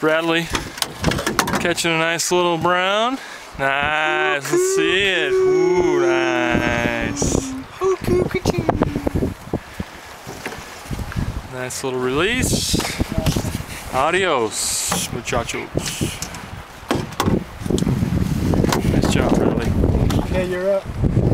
Bradley catching a nice little brown. Nice, let's see it. Ooh, nice. Nice little release. Adios, muchachos. Nice job, Bradley. Okay, you're up.